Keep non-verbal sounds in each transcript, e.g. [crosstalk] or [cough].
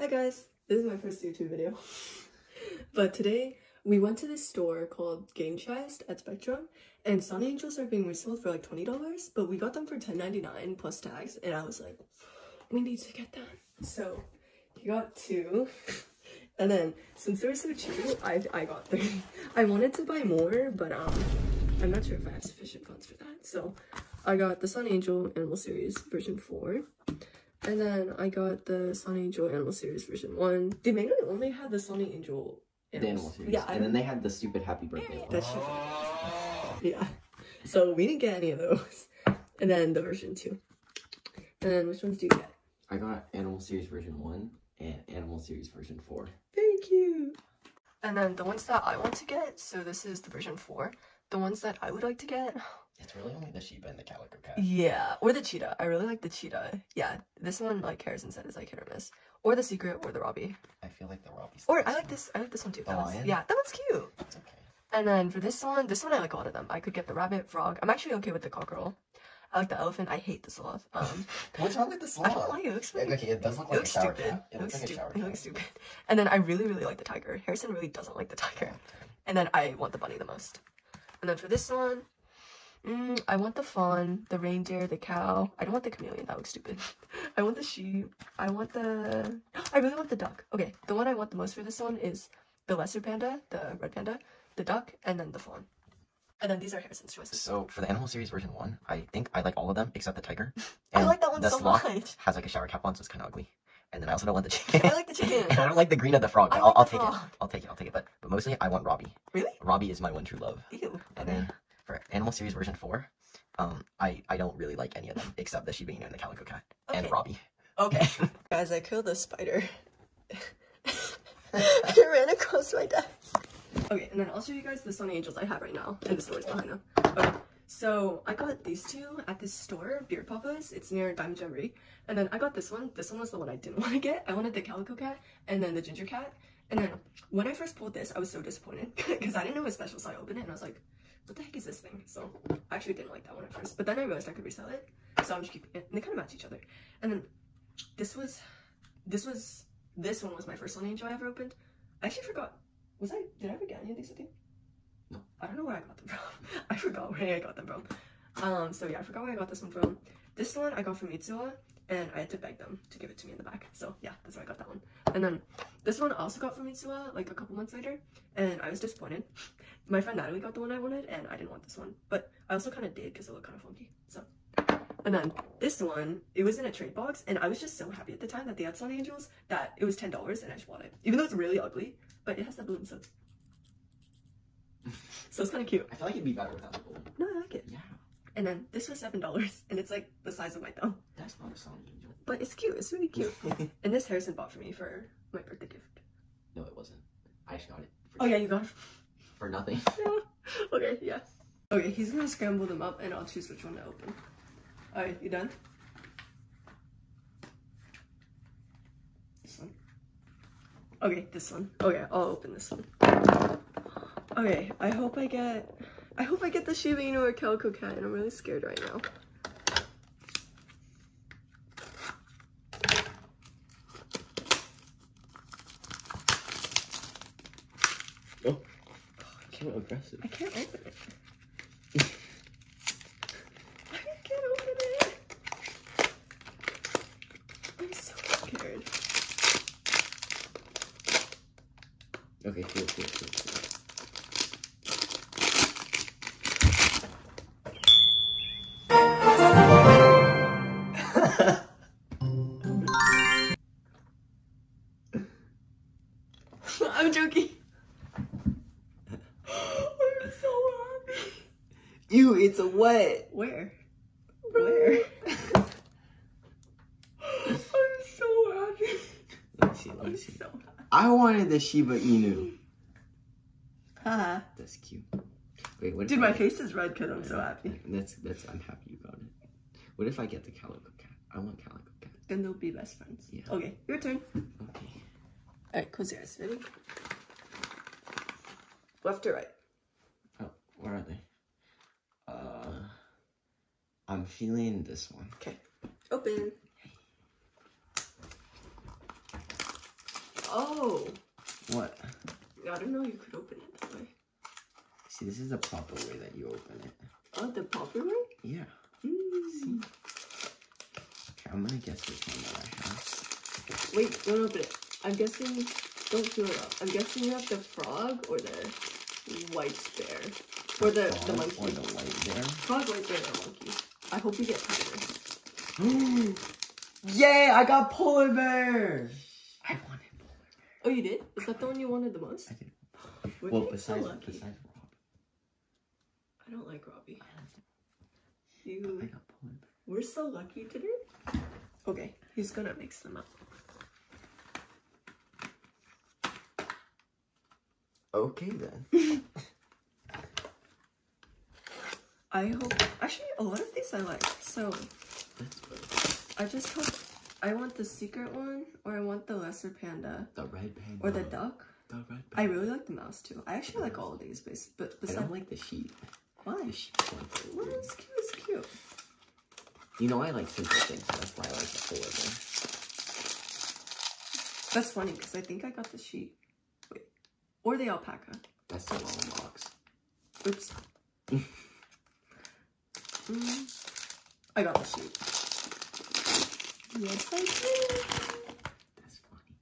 Hi guys, this is my first YouTube video. [laughs] but today we went to this store called Game Chest at Spectrum and Sonny Angels are being resold for like $20, but we got them for $10.99 plus tax and I was like, we need to get them. So he got two. [laughs] And then since they're so cheap, I, I got three. [laughs] I wanted to buy more, but um, I'm not sure if I have sufficient funds for that. So I got the Sonny Angel Animal Series version 4. And then I got the Sonny Angel Animal Series version 1. They mainly only had the Sonny Angel The Animals. animal series. Yeah, and then they had the stupid happy birthday one. That's just yeah. So we didn't get any of those. And then the version 2. And then which ones do you get? I got Animal Series version 1 and Animal Series version 4. Thank you! And then the ones that I want to get, so this is the version 4. The ones that I would like to get, It's really only the Shiba and the Calico Cat. yeah, or the cheetah. I really like the cheetah. Yeah, this one, like Harrison said, is like hit or miss. Or the secret, or the Robbie. I feel like the Robbie's. Or I like this. I like this one too. The That one's- lion? yeah, that one's cute. It's okay. And then for this one, this one I like a lot of them. I could get the rabbit, frog. I'm actually okay with the cockerel. I like the elephant. I hate the sloth. Um, [laughs] What's wrong with the sloth? I don't like it. It looks really okay, it does look It like looks a shower stupid. cap. It, It looks looks like a stupid. It looks stupid. And then I really, really like the tiger. Harrison really doesn't like the tiger. And then I want the bunny the most. And then for this one, mm, I want the fawn, the reindeer, the cow. I don't want the chameleon. That looks stupid. [laughs] I want the sheep. I want the. [gasps] I really want the duck. Okay, the one I want the most for this one is the lesser panda, the red panda, the duck, and then the fawn. And then these are Harrison's choices. So for the Animal Series version 1, I think I like all of them except the tiger. [laughs] I like that one the so sloth much. has like a shower cap on, so it's kind of ugly. And then I also don't want the [laughs] chicken. I like the chicken. and I don't like the green of the frog, but I I'll, like I'll the take it. I'll take it. I'll take it. But but mostly I want Robbie. Really? Robbie is my one true love. Ew. And then for Animal Series version 4, um, I, I don't really like any of them except the Shiba Inu and the Calico Cat and Robbie. Okay. [laughs] Guys, I killed a spider. [laughs] it ran across my desk. Okay, and then I'll show you guys the Sonny Angels I have right now, and the stories behind them. Okay, so I got these two at this store, Beard Papa's. It's near Diamond Jamboree. And then I got this one. This one was the one I didn't [laughs] want to get. I wanted the Calico Cat and then the Ginger Cat. And then when I first pulled this, I was so disappointed because I didn't know it was special, so I opened it and I was like, what the heck is this thing? So I actually didn't like that one at first, but then I realized I could resell it, so I'm just keeping it. And they kind of match each other. And then this was, this was, this one was my first Sonny Angel I ever opened. I actually forgot. Was I? Did I ever get any of these with you? No. I don't know where I got them from. [laughs] I forgot where I got them from. Um. So yeah, I forgot where I got this one from. This one I got from Mitsuwa, and I had to beg them to give it to me in the back. So yeah, that's where I got that one. And then this one I also got from Mitsuwa like a couple months later, and I was disappointed. [laughs] My friend Natalie got the one I wanted, and I didn't want this one, but I also kind of did because it looked kind of funky. So. And then this one, it was in a trade box, and I was just so happy at the time that they had Sonny Angels that it was ten dollars, and I just bought it. Even though it's really ugly, but it has the balloon, so [laughs] so it's kind of cute. I feel like it'd be better without the gold. No, I like it. Yeah, And then this was seven dollars, and it's like the size of my thumb, that's not a Sonny Angel. but it's cute. It's really cute. [laughs] and this Harrison bought for me for my birthday gift. no, it wasn't. I just got it. For, Oh yeah, you got. it. For nothing. [laughs] okay, yeah. Okay, he's gonna scramble them up, and I'll choose which one to open. All right, you done? This one. Okay, this one. Okay, I'll open this one. Okay, I hope I get. I hope I get the Shiba Inu or Calico Cat, and I'm really scared right now. Oh, so aggressive. I can't open it. [laughs] I can't open it. I'm so scared. Okay, cool, cool, cool, cool. A what? Where? Where? [laughs] I'm so happy. Let me see, let me I'm see. so. I wanted the Shiba Inu. Haha. That's cute. Wait, what Dude, I my get- face is red because I'm so happy. That's that's. I'm happy you got it. What if I get the Calico Cat? I want Calico Cat. Then they'll be best friends. Yeah. Okay, your turn. Okay. Alright, close your eyes. Ready? Left or right? Oh, where are they? I'm feeling this one. Okay. Open. Oh, What? I don't know you could open it that way. See, this is the proper way that you open it. Oh, the proper way? Yeah. Mm. Okay, I'm gonna guess which one that I have. Wait, don't open it. I'm guessing. Don't feel it up. I'm guessing you have the frog or the white bear. Or the, the monkey. Or the white bear. Frog, white bear, or monkey. I hope you get tiger. [gasps] Yay! I got polar bears. I wanted polar bear. Oh, you did? Is that the one you wanted the most? I did. We're well, getting so besides lucky. besides Rob, I don't like Robbie. I You. got polar bear. We're so lucky today. Okay, he's gonna mix them up. Okay then. [laughs] I hope. Actually, a lot of these I like. So I just hope. I want the secret one, or I want the lesser panda, The red panda. or the duck. The red panda. I really like the mouse too. I actually like all of these, but but I don't like the sheep. why? The sheep one. Well, it's cute. It's cute. You know I like simple things, so that's why I like the polar bear. That's funny because I think I got the sheep. Wait, or the alpaca. That's the wrong box. Oops. [laughs] I got the sheep. Yes, I did. That's funny.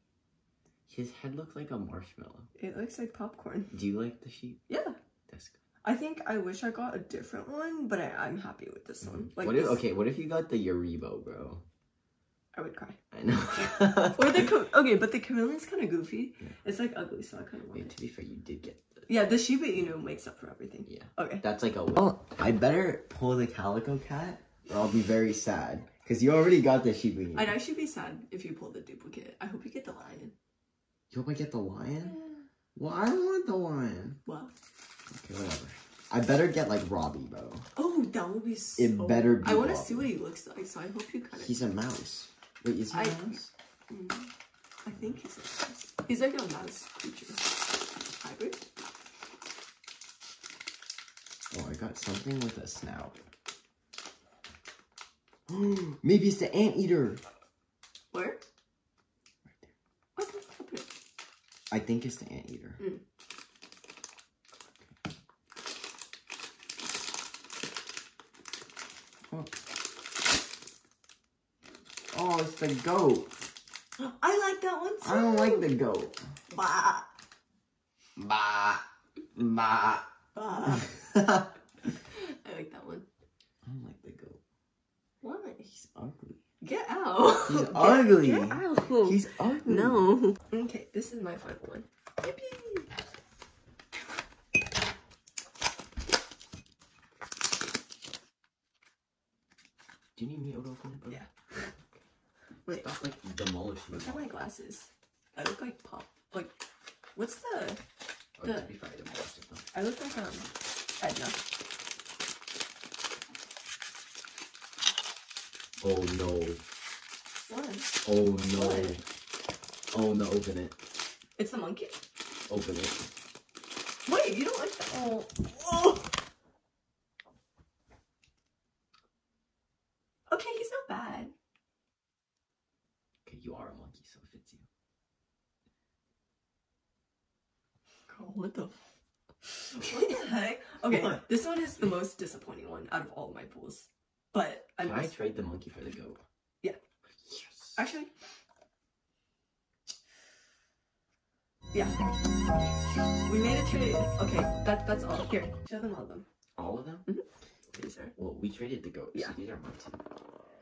His head looks like a marshmallow. It looks like popcorn. Do you like the sheep? Yeah. That's good. I think I wish I got a different one, but I, I'm happy with this one. Mm-hmm. Like what if this- okay, what if you got the Yaribo, bro? I would cry. I know. [laughs] Or the okay, but the chameleon's kind of goofy. It's like ugly, so I kind of want Wait, it. to be fair, you did get the Yeah, the Shiba Inu makes up for everything. yeah. Okay. That's like a. Well, I better pull the calico cat, or I'll be very sad. Cause you already got the Shiba Inu. I'd actually be sad if you pull the duplicate. I hope you get the lion. You hope I get the lion? Well, I don't want the lion. Well. Okay, whatever. I better get like Robbie, bro. Oh, that would be so. It better be I want to see what he looks like, so I hope you kind of. He's a mouse. Wait, is he a I- mouse? Mm, I think he's a mouse. He's like a mouse creature. Hybrid? Oh, I got something with a snout. [gasps] Maybe it's the anteater. Where? Okay, open it. I think it's the anteater. Mm. Oh. oh, it's the goat. I like that one too. I don't like the goat. Bah. Bah. Bah. Bah. [laughs] I like that one. I don't like the goat. Why? He's ugly. Get out. He's [laughs] Get- ugly. Get out. He's ugly. no. Okay, this is my final one. Yippee. Do you need me to open it. Yeah. Wait, Stop like demolishing look at my glasses. I look like pop. Like, what's the? Oh, the- I demolished it though. I look like um Edna. Oh no. What? Oh no. What? Oh no, open it. It's the monkey. Open it. Wait, you don't like that? Oh. oh. Okay, he's not bad. Okay, you are a monkey, so it fits you. Girl, what the? what the heck? Okay, What? this one is the most disappointing one out of all of my pools. But I'm Can I just- trade the monkey for the goat? Yeah. Yes. actually. Yeah. We made a trade. Okay, that that's all. Here, show them all of them. All of them? These are. Well, we traded the goat. Yeah. So these are mine too.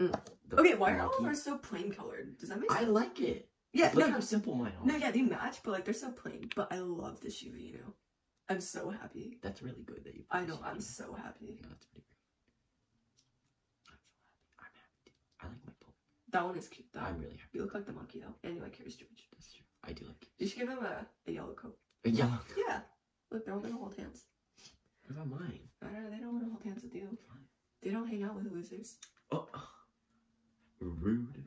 Mm. The Okay, why are all of monkey- ours so plain colored? Does that make sense? I like it. Yeah, Look no, how simple mine are. no, yeah, they match, but like they're so plain. But I love the Shiba Inu. I'm so happy. That's really good that you. I know, I'm so happy. Yeah, that's pretty great. I'm so happy. I'm happy too. I like my pull. That one is cute though. I'm really happy. You look like the monkey though, and you like George. That's true. I do like You should give him a, a yellow coat. a yellow coat. Yeah. Look, they're all gonna hold hands. What about mine? I don't know, they don't want to hold hands with you. They don't hang out with losers. Oh. [sighs] Rude.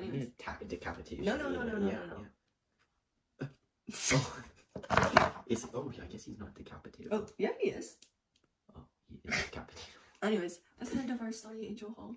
Mm. Anyways. gonna ta- decapitate. No, no, no, no, no, yeah, no, no. yeah. [laughs] oh. [laughs] Is oh yeah, I guess he's not decapitated. Oh, yeah, he is. Oh, he is decapitated. Anyways, that's the end of our Sonny Angel haul.